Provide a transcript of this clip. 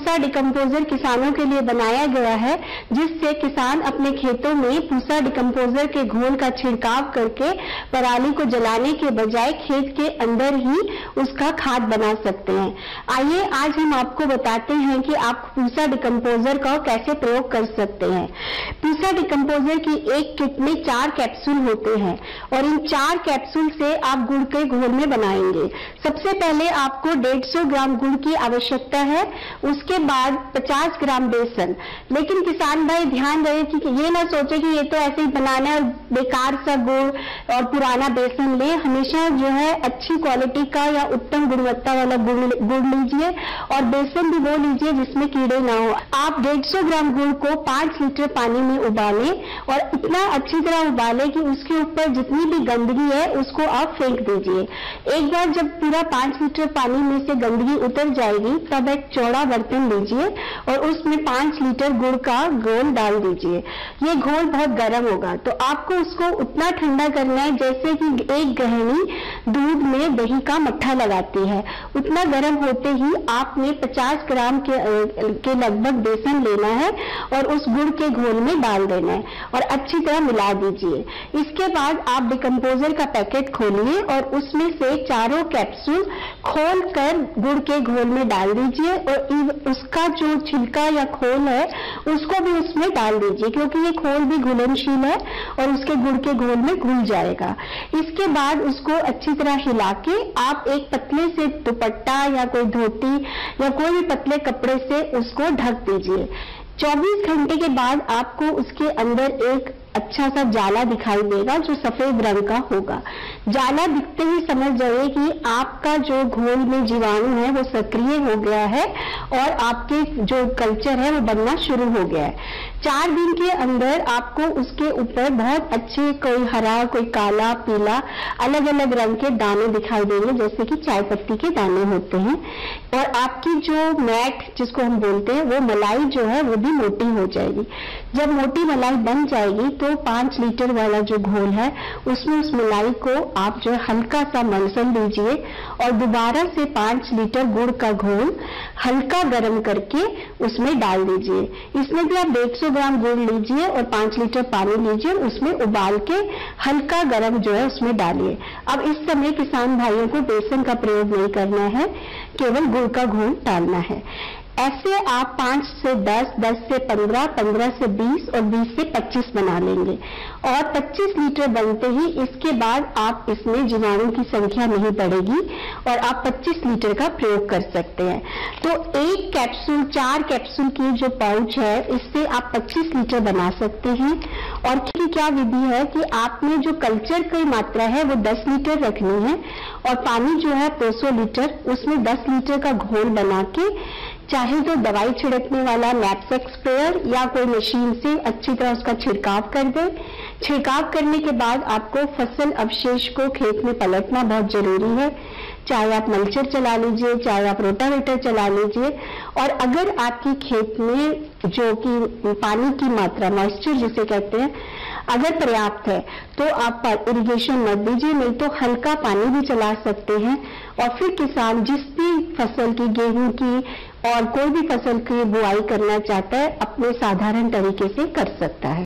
Pusa decomposer किसानों के लिए बनाया गया है, जिससे किसान अपने खेतों में पूसा डिकम्पोजर के घोल का छिड़काव करके पराली को जलाने के बजाय खेत के अंदर ही उसका खाद बना सकते हैं। आइए, आज हम आपको बताते हैं कि आप पूसा डिकम्पोजर का कैसे प्रयोग कर सकते हैं। पूसा डिकम्पोजर की एक किट में चार कैप्सूल होते हैं और इन चार कैप्सूल से आप गुड़ के घोल में बनाएँगे। सबसे पहले आपको 150 ग्राम गुड़ की आवश्यकता है, उसके बाद 50 ग्राम बेसन। लेकिन किसान भाई, ध्यान रहे कि ये ना सोचे कि ये तो ऐसे ही बनाना है, बेकार सा गुड़ और पुराना बेसन ले। हमेशा जो है, अच्छी क्वालिटी का या उत्तम गुणवत्ता वाला गुड़ गुड़ लीजिए और बेसन भी वो लीजिए जिसमें कीड़े ना हो। आप 150 ग्राम गुड़ को 5 लीटर पानी में उबालें और इतना अच्छी तरह उबालें कि उसके ऊपर जितनी भी गंदगी है, उसको आप फेंक दीजिए। एक बार जब पूरा पाँच लीटर पानी में से गंदगी उतर जाएगी, तब एक चौड़ा लीजिए और उसमें पाँच लीटर गुड़ का घोल डाल दीजिए। ये घोल बहुत गर्म होगा। तो आपको उसको उतना ठंडा करना है जैसे कि एक गहनी दूध में दही का मट्ठा लगाती है। उतना गर्म होते ही आपने 50 ग्राम के, के लगभग बेसन लेना है और उस गुड़ के घोल में डाल देना है और अच्छी तरह मिला दीजिए। इसके बाद आप डिकम्पोजर का पैकेट खोलिए और उसमें से चारों कैप्सूल खोल कर गुड़ के घोल में डाल दीजिए और उसका जो छिलका या खोल है, उसको भी उसमें डाल दीजिए, क्योंकि ये खोल भी घुलनशील है और उसके गुड़ के घोल में घुल जाएगा। इसके बाद उसको अच्छी तरह हिला के आप एक पतले से दुपट्टा या कोई धोती या कोई भी पतले कपड़े से उसको ढक दीजिए। 24 घंटे के बाद आपको उसके अंदर एक अच्छा सा जाला दिखाई देगा, जो सफ़ेद रंग का होगा। जाला दिखते ही समझ जाइए कि आपका जो घोल में जीवाणु है, वो सक्रिय हो गया है और आपके जो कल्चर है, वो बनना शुरू हो गया है। चार दिन के अंदर आपको उसके ऊपर बहुत अच्छे, कोई हरा, कोई काला, पीला अलग अलग रंग के दाने दिखाई देंगे, जैसे कि चाय पत्ती के दाने होते हैं। और आपकी जो मैट, जिसको हम बोलते हैं, वो मलाई जो है, वो भी मोटी हो जाएगी। जब मोटी मलाई बन जाएगी तो पाँच लीटर वाला जो घोल है, उसमें उस मलाई को आप जो है हल्का सा मनसन दीजिए और दोबारा से पाँच लीटर गुड़ का घोल हल्का गर्म करके उसमें डाल दीजिए। इसमें भी आप 150 ग्राम गुड़ लीजिए और पाँच लीटर पानी लीजिए, उसमें उबाल के हल्का गर्म जो है उसमें डालिए। अब इस समय किसान भाइयों को बेसन का प्रयोग नहीं करना है, केवल गुड़ का घोल डालना है। ऐसे आप पाँच से दस, दस से पंद्रह, पंद्रह से बीस और बीस से पच्चीस बना लेंगे। और पच्चीस लीटर बनते ही इसके बाद आप इसमें जीवाणु की संख्या नहीं बढ़ेगी और आप पच्चीस लीटर का प्रयोग कर सकते हैं। तो एक कैप्सूल चार कैप्सूल की जो पाउच है इससे आप पच्चीस लीटर बना सकते हैं। और क्या विधि है कि आपने जो कल्चर की मात्रा है वो दस लीटर रखनी है और पानी जो है दो लीटर उसमें दस लीटर का घोल बना के चाहे तो दवाई छिड़कने वाला नैपसेक स्प्रेयर या कोई मशीन से अच्छी तरह उसका छिड़काव कर दे। छिड़काव करने के बाद आपको फ़सल अवशेष को खेत में पलटना बहुत ज़रूरी है। चाहे आप मल्चर चला लीजिए, चाहे आप रोटावेटर चला लीजिए, और अगर आपकी खेत में जो कि पानी की मात्रा मॉइस्चर जिसे कहते हैं, अगर पर्याप्त है तो आप इरिगेशन मत दीजिए, नहीं तो हल्का पानी भी चला सकते हैं। और फिर किसान, जिस भी फ़सल की, गेहूँ की और कोई भी फ़सल की बुआई करना चाहता है, अपने साधारण तरीके से कर सकता है।